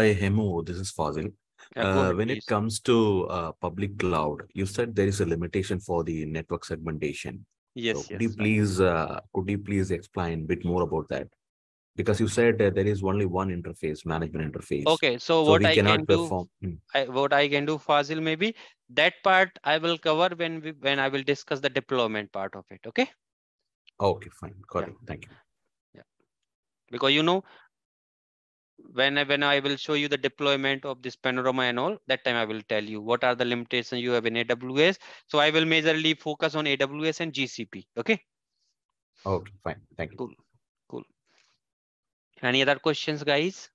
Hi, Hemu. This is Fazil. Yeah, Uh, ahead, when please. it comes to uh, public cloud, you said there is a limitation for the network segmentation. So Yes, could you please uh, could you please explain a bit more about that? Because you said that there is only one interface, management interface. Okay, so So what I cannot can do, perform. Hmm. I, what I can do, Fazil, maybe that part I will cover when we when I will discuss the deployment part of it. Okay, Okay, fine. Got Yeah. it. Thank you. because you know when I, when I will show you the deployment of this panorama and all, that time I will tell you what are the limitations you have in AWS. So I will majorly focus on AWS and GCP. Okay. Okay, fine. Thank you. Cool. Cool. Any other questions, guys?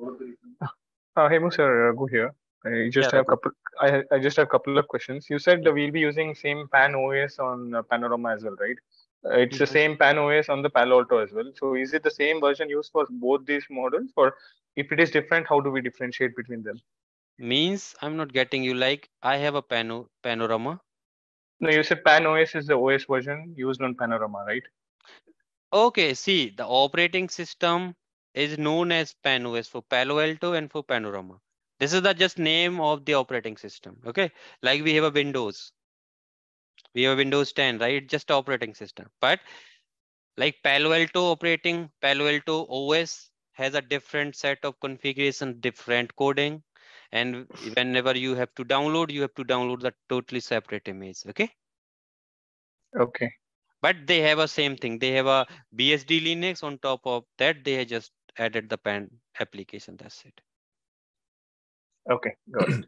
Uh, Hemu sir, uh, go here. I just Yeah, have couple. I I just have couple of questions. You said that we'll be using same PAN-OS on uh, Panorama as well, right? Uh, it's the Mhm. same PAN-OS on the Palo Alto as well. So is it the same version used for both these models, or if it is different, how do we differentiate between them? Means I'm not getting you. Like I have a pano panorama. No, you said PAN-OS is the OS version used on Panorama, right? Okay, see, the operating system is known as PAN-OS for Palo Alto and for Panorama. This is the just name of the operating system. Okay, like we have a Windows. We have Windows 10, right? Just operating system. But like Palo Alto operating, Palo Alto OS has a different set of configuration, different coding. And whenever you have to download, you have to download the totally separate image. Okay. Okay. but they have a same thing they have a bsd linux on top of that they have just added the pan application that's it Okay. Got it.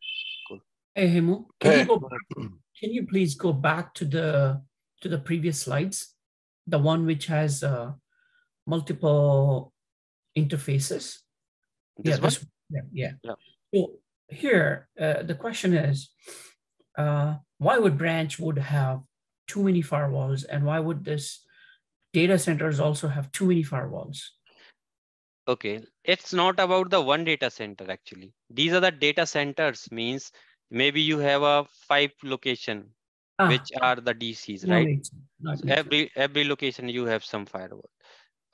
Hey, Hemu, can Hey. you go, back- can you please go back to the, to the previous slides? The one which has uh, multiple interfaces? this Yeah, one this, yeah, yeah. Yeah. So here, uh, the question is, uh, why would branch would have too many firewalls and why would this data centers also have too many firewalls? okay it's not about the one data center actually these are the data centers means maybe you have a five location Ah, which are the dcs right? Sense, So every every location you have some firewall.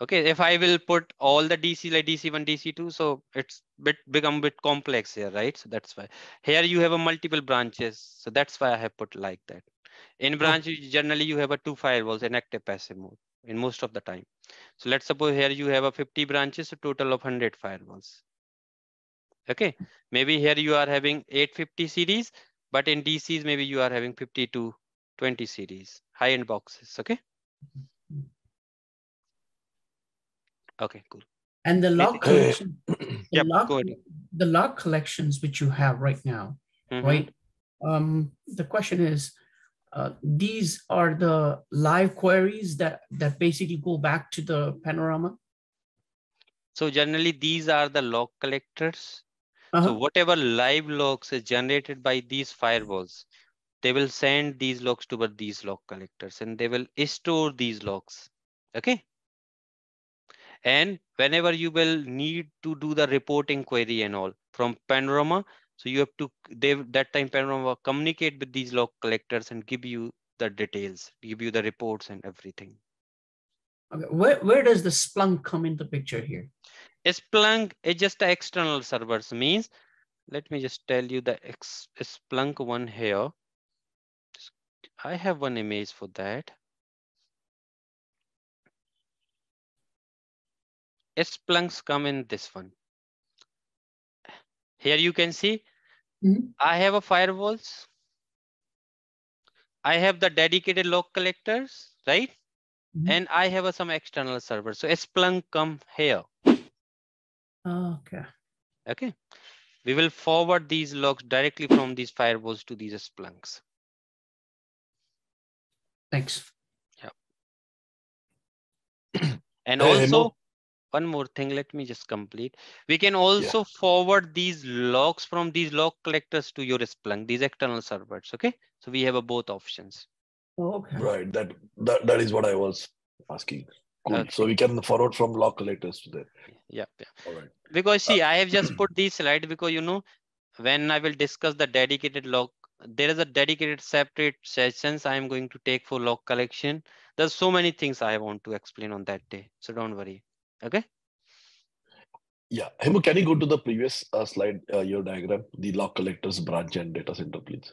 Okay if i will put all the dc like dc1 dc2 so it's bit become bit complex here right? So that's why. Here you have a multiple branches so that's why i have put like that. In branch you- generally you have a two firewalls in active passive mode in most of the time. So let's suppose here you have a 50 branches a total of 100 firewalls okay maybe here you are having 850 series but in dcs maybe you are having 50 to 20 series high end boxes okay okay cool And the log collection, the Yep, log, the log collections which you have right now, Mhm. right? Um, the question is, uh, these are the live queries that that basically go back to the panorama. So generally these are the log collectors. So Uh-huh. whatever live logs is generated by these firewalls, they will send these logs to these log collectors and they will store these logs. Okay. And whenever you will need to do the reporting query and all from Panorama, so you have to they that time Panorama will communicate with these log collectors and give you the details, give you the reports and everything. Okay, Where where does the Splunk come in the picture here? Splunk is just external servers means, let me just tell you the ex Splunk one here. I have one image for that. Splunks come in this one. Here you can see, Mhm. I have a firewalls. I have the dedicated log collectors, right? Mhm. And I have a, some external servers. So Splunk come here. Oh, okay. Okay. We will forward these logs directly from these firewalls to these Splunks. Thanks. Yeah. and Hey, also, Hemu. one more thing, let me just complete. We can also forward these logs from these log collectors to your Splunk, these external servers. Okay. So we have a both options. Oh, okay. Right. That that that is what I was asking. Cool. Okay. So we can forward from log collectors to there. Yeah. yeah. All right. Because Uh, see, I have just put these slide because you know, when I will discuss the dedicated log, there is a dedicated separate sessions I am going to take for log collection. There's so many things I want to explain on that day. So don't worry. Okay. Yeah. Hemu, can you go to the previous uh, slide, uh, your diagram, the log collectors, branch and data center, please?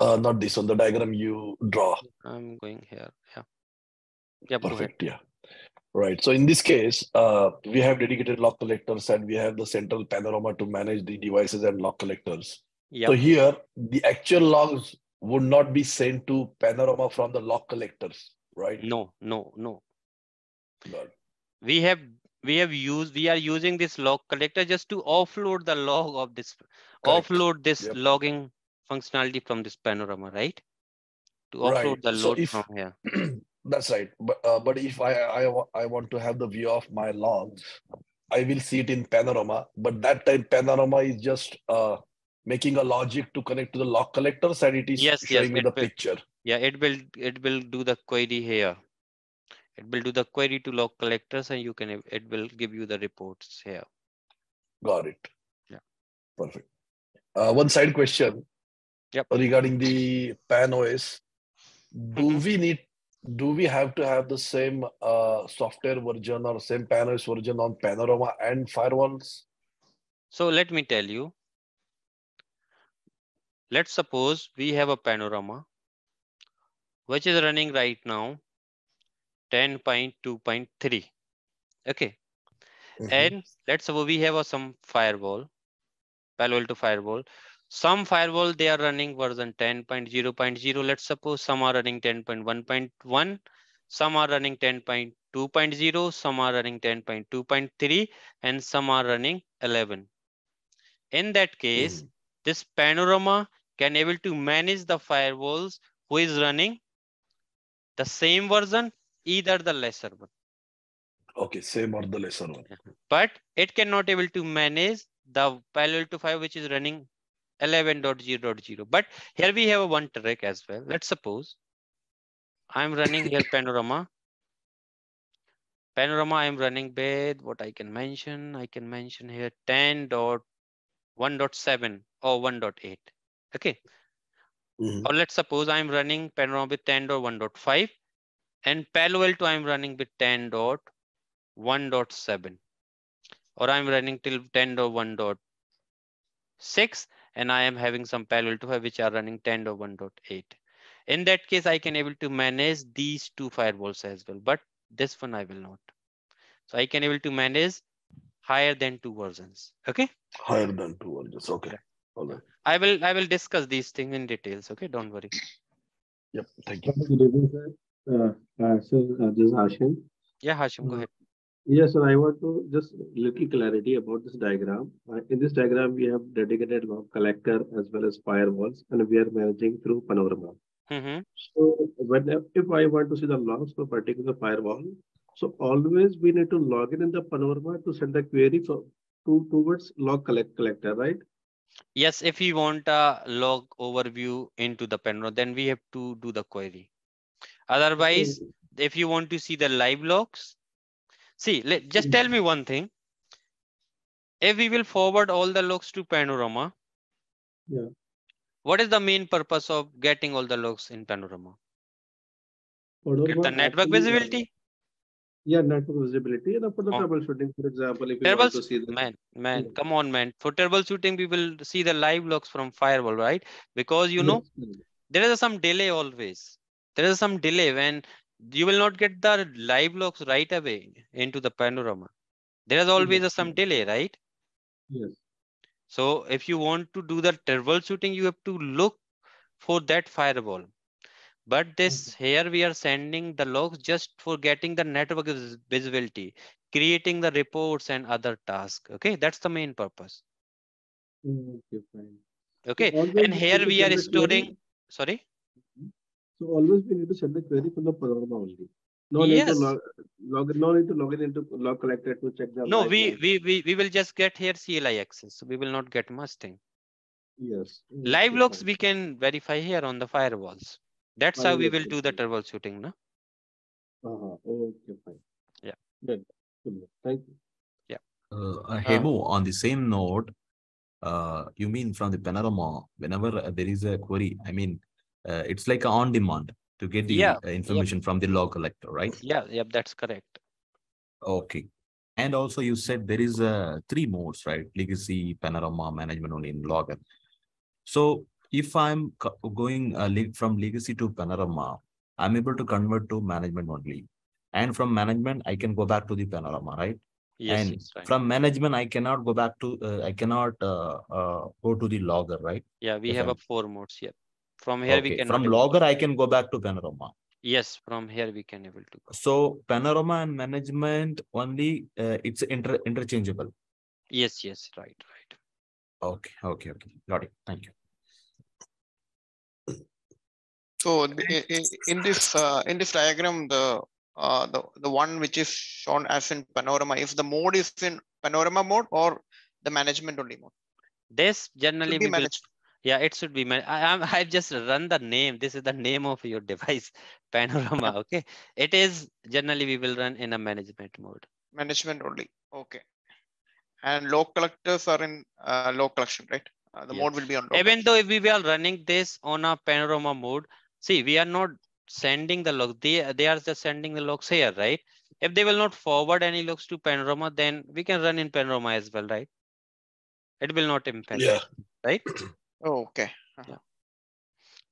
Uh, not this one, the diagram you draw. I'm going here. Yeah. Yeah. Perfect. Yeah. Right. So in this case, uh, we have dedicated log collectors and we have the central panorama to manage the devices and log collectors. Yeah. So here, the actual logs would not be sent to panorama from the log collectors, right? No, no, no. It. We have we have used we are using this log collector just to offload the log of this Correct. offload this Yep. logging functionality from this panorama, right? To Right. offload the So load if- from here. That's right. But uh, but if I, I I want to have the view of my logs, I will see it in Panorama. But that time Panorama is just uh, making a logic to connect to the log collectors, and it is Yes, yes, showing me it the will. picture. Yeah, it will it will do the query here. It will do the query to log collectors and you can it will give you the reports here. Got it. Yeah. Perfect. Uh, one side question. Yep. Regarding the PAN-OS, do Mhm. we need do we have to have the same uh, software version or same PAN-OS version on Panorama and firewalls? So let me tell you. Let's suppose we have a panorama which is running right now 10.2.3. Okay. Mhm. And let's suppose we have a, some firewall, Palo Alto firewall. Some firewall, they are running version 10.0.0. Let's suppose some are running 10.1.1, some are running 10.2.0, some are running 10.2.3, and some are running 11. In that case, Mhm. this panorama can able to manage the firewalls who is running the same version, either the lesser one. Okay, same or the lesser one. but it cannot able to manage the Palo Alto 5 which is running 11.0.0 but here we have a one trick as well. Let's suppose i'm running here panorama. Panorama i'm running with what i can mention. I can mention here 10.1.7 or 1.8 okay. Mhm. or let's suppose i'm running panorama with 10.1.5 and palo alto i'm running with 10.1.7 or I'm running till 10.1.6 and I am having some Palo Alto 5 which are running 10.1.8. In that case, I can able to manage these two firewalls as well, but this one I will not. So I can able to manage higher than two versions. Okay. Higher than two versions. Okay. Yeah. All right. I will I will discuss these things in details. Okay. Don't worry. Yep. Thank you. Good evening, sir. Uh, uh, sir, uh, this is Hashim. Yeah, Hashim, go Uh, ahead. Yes, sir, I want to just little clarity about this diagram. Uh, In this diagram, we have dedicated log collector as well as firewalls, and we are managing through Panorama. Mhm. So when, if I want to see the logs for particular firewall, so always we need to log in in the Panorama to send the query for, to, towards log collect collector, right? Yes, if you want a log overview into the Panorama, then we have to do the query. Otherwise, if you want to see the live logs, see, let, just tell me one thing. If we will forward all the logs to Panorama, Yeah. what is the main purpose of getting all the logs in Panorama? Get the network visibility? Yeah, network visibility, and for the Oh. troubleshooting, for example, if you want to see the. man, man, Yeah. come on, man. For troubleshooting, we will see the live logs from firewall, right? Because you know, Yes, there is some delay always. There is some delay when you will not get the live logs right away into the panorama. There is always Yes, some delay, right? Yes. So if you want to do the troubleshooting, you have to look for that firewall. But this here we are sending the logs just for getting the network visibility, creating the reports and other tasks. Okay, that's the main purpose. Mm, Okay, fine. Okay, and here we are storing. Sorry. So always we need to send the query from the Panorama only. No need to log, log, no need to log in into log collector to check the. No, we, we we we will just get here CLI access. So we will not get much thing. Yes. Live okay, logs we can verify here on the firewalls. That's how we will do the troubleshooting, no? Uh-huh, okay, fine. Yeah. Good. Good. Thank you. Yeah. Uh, uh, Hemu, on the same note, uh, you mean from the panorama, whenever uh, there is a query, I mean, uh, it's like on demand. to get the Yeah, uh, information from the log collector, right? Yeah, yep, that's correct. Okay. And also you said there is uh, three modes, right? Legacy, panorama, management only in logger. So if I'm going uh, from legacy to panorama, I'm able to convert to management only. And from management, I can go back to the panorama, right? Yes, and right. from management, I cannot go back to, uh, I cannot uh, uh, go to the logger, right? Yeah, we if have a I'm- four modes here. From here we can. from logger, I can go back to panorama. Yes, from here we can able to. go. So panorama and management only, uh, it's inter interchangeable. Yes, yes, right, right. Okay, okay, okay. Got it. Thank you. So the- i- i- in this, uh, in this diagram, the, uh, the, the one which is shown as in panorama, if the mode is in panorama mode or the management only mode? This generally we will managed. Yeah, it should be. Man- I, I'm, I just run the name. This is the name of your device, Panorama. Okay. It is generally we will run in a management mode. Management only, okay. And log collectors are in, uh, log collection, right? Uh, the Yeah. mode will be on. log Even collection. though if we were running this on a Panorama mode, see, we are not sending the log. They, they are just sending the logs here, right? If they will not forward any logs to Panorama, then we can run in Panorama as well, right? It will not impact, Yeah. right? Oh, okay. Uh-huh.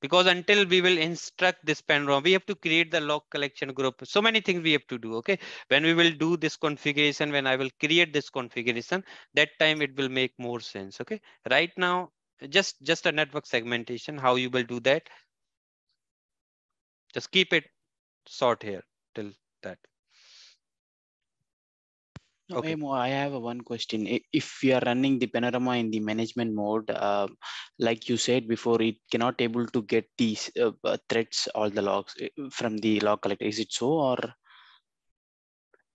because until we will instruct this panorama we have to create the log collection group. So many things we have to do okay? When we will do this configuration when i will create this configuration that time it will make more sense okay? Right now just just a network segmentation how you will do that? Just keep it short here till that No, Okay. Emo, I have a one question. If we are running the panorama in the management mode, uh, like you said before, it cannot able to get these uh, uh, threads, all the logs uh, from the log collector. Is it so or?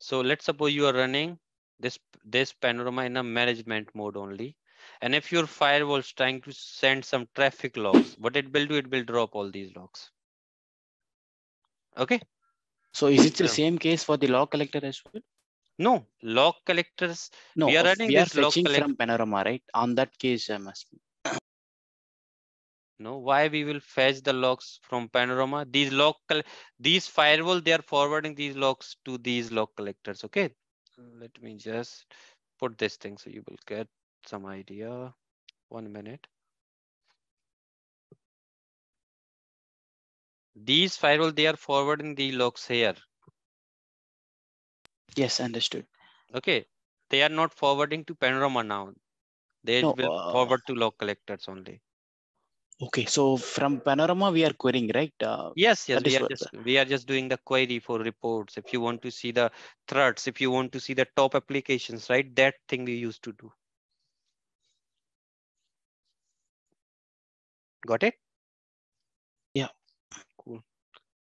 so let's suppose you are running this this panorama in a management mode only and if your firewall is trying to send some traffic logs what it will do it will drop all these logs okay So is it the same case for the log collector as well? No. Log collectors No, We are running we are this log from panorama, right? On that case, I'm asking. no why we will fetch the logs from panorama? These log these firewall they are forwarding these logs to these log collectors okay? Let me just put this thing so you will get some idea. One minute. These firewall they are forwarding the logs here Yes, understood. okay they are not forwarding to panorama now they No, will uh, forward to log collectors only Okay, so from panorama we are querying, right? Uh, Yes, yes, we are just we are just doing the query for reports. If you want to see the threads, if you want to see the top applications, right? That thing we used to do. Got it? Yeah. Cool.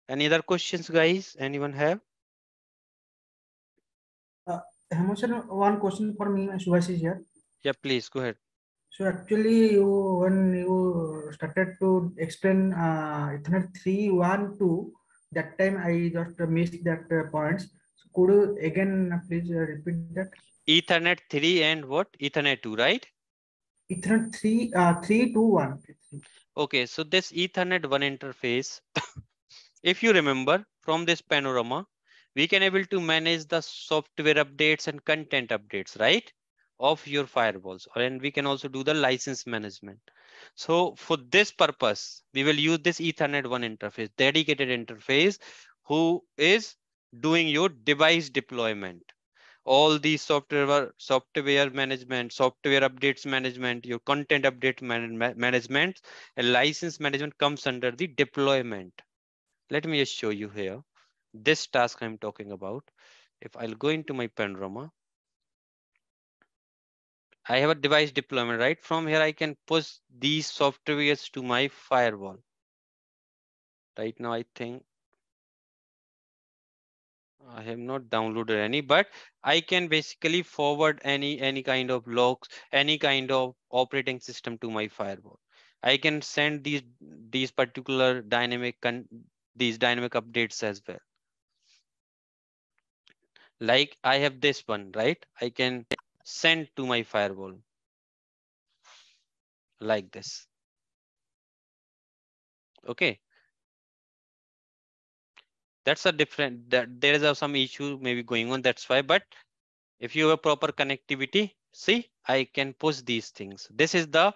Any other questions, guys? Anyone have? Hemant sir, one question for me, Subhash is here. Yeah, please go ahead. So actually, you when you started to explain uh, Ethernet 3, 1, 2, that time I just missed that uh, points. So could you again uh, please uh, repeat that? Ethernet 3 and what? Ethernet 2, right? Ethernet 3, uh, 3, 2, 1. Okay, so this Ethernet 1 interface, if you remember from this panorama, we can able to manage the software updates and content updates, right? Of your firewalls, and we can also do the license management. So for this purpose, we will use this Ethernet 1 interface, dedicated interface, who is doing your device deployment all these software software management software updates management your content update man- management and license management comes under the deployment let me just show you here this task i'm talking about if i'll go into my panorama i have a device deployment right from here i can push these softwares to my firewall right now i think I have not downloaded any, but I can basically forward any any kind of logs, any kind of operating system to my firewall. I can send these these particular dynamic con these dynamic updates as well. Like I have this one, right? I can send to my firewall like this. Okay. That's a different, that there is some issue maybe going on, that's why. But if you have proper connectivity, see, I can push these things. This is the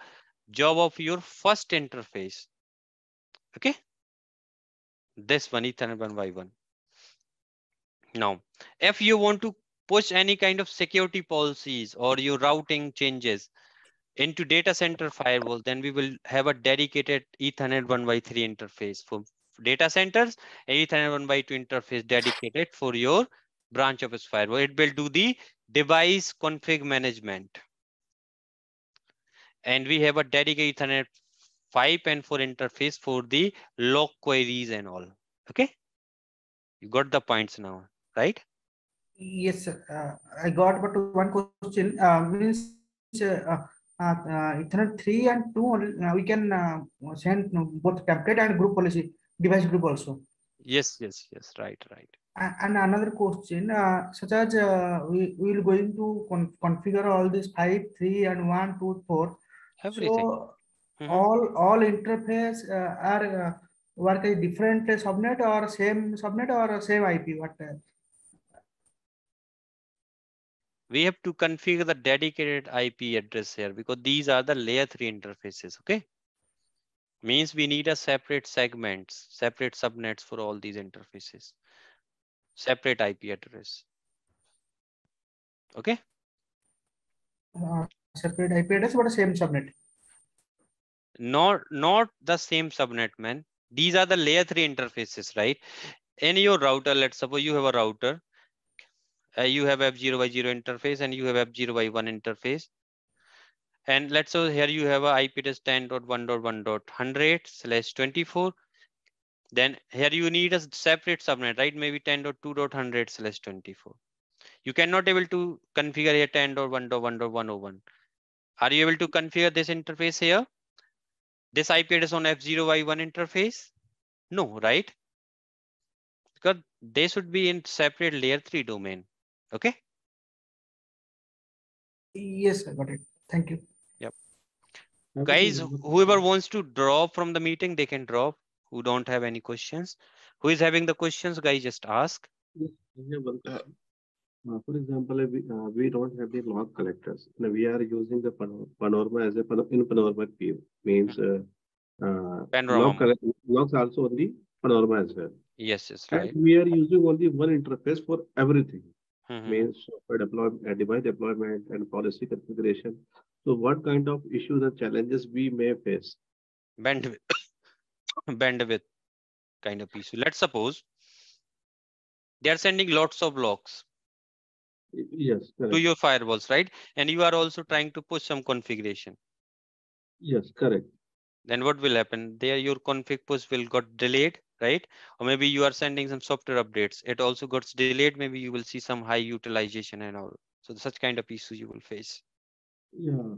job of your first interface. Okay. This one, Ethernet one by one. Now, if you want to push any kind of security policies or your routing changes into data center firewall, then we will have a dedicated Ethernet 1 by 3 interface for data centers, Ethernet 1 by 2 interface dedicated for your branch office firewall. It will do the device config management. And we have a dedicated Ethernet 5 and 4 interface for the log queries and all. Okay. You got the points now, right? Yes. Uh, I got but one question. Uh, means uh, uh, uh, Ethernet 3 and 2, uh, we can send both template and group policy, device group also. Yes, yes, yes, right, right. And another question, such as we will going to con- configure all these five, three, and one, two, four. Everything. So Mhm. all all interface are work a different subnet or same subnet or same IP? What? We have to configure the dedicated IP address here because these are the layer three interfaces, okay? Means we need a separate segments, separate subnets for all these interfaces, separate IP address. Okay, uh, separate IP address but same subnet. not, not the same subnet, man. These are the layer three interfaces, right? In your router, let's suppose you have a router. Uh, you have F0 by 0 interface and you have F0 by 1 interface. And let's say here you have a IP address 10.1.1.100 slash 24. Then here you need a separate subnet, right? Maybe 10.2.100 slash 24. You cannot able to configure here 10.1.1.101. Are you able to configure this interface here? This IP address on F0 by 1 interface? No, right? Because they should be in separate layer 3 domain. Okay. Yes, I got it. Thank you. Yep. Guys whoever wants to drop from the meeting they can drop who don't have any questions who is having the questions guys just ask Yes, I have. Uh, for example, we, uh, we don't have the log collectors. Now we are using the Pano- Panorama as a Pano- in Panorama view means uh, uh, Panorama. log logs also on the Panorama as well. yes yes And right we are using only one interface for everything. Mhm. Means software deployment, uh, device deployment, and policy configuration. So, what kind of issues and challenges we may face? bandwidth bandwidth kind of issue let's suppose they are sending lots of logs Yes, to your firewalls right and you are also trying to push some configuration Yes, correct. then what will happen there your config push will got delayed right or maybe you are sending some software updates it also gets delayed maybe you will see some high utilization and all so such kind of issues you will face Yeah,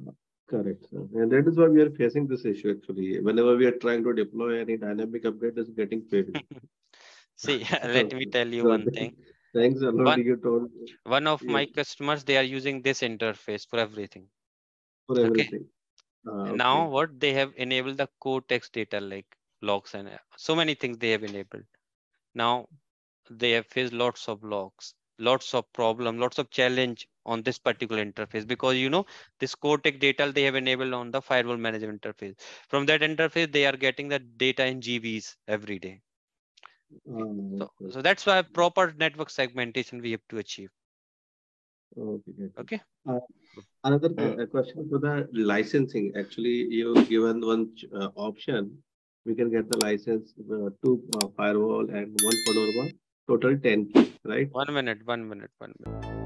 correct. sir. And that is why we are facing this issue actually. Whenever we are trying to deploy any dynamic update, is getting failed. see let me tell you one thing Thanks a lot. One- You told one of my customers they are using this interface for everything for Okay. everything. Ah, now what they have enabled the Cortex data like logs and uh, so many things they have enabled now they have faced lots of logs lots of problem lots of challenge on this particular interface because you know this Cortex data they have enabled on the firewall management interface from that interface they are getting the data in gbs every day Ah, so, okay. so that's why proper network segmentation we have to achieve Okay, okay Uh, Another uh, question for the licensing. Actually, you given one uh, option. We can get the license, uh, two uh, firewall and one panorama, total ten, key, right? one minute one minute one minute